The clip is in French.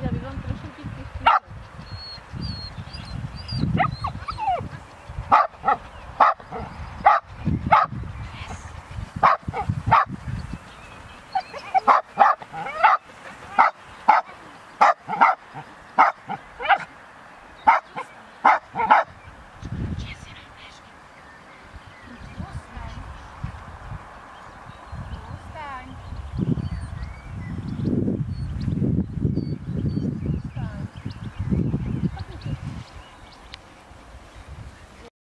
j'avais 23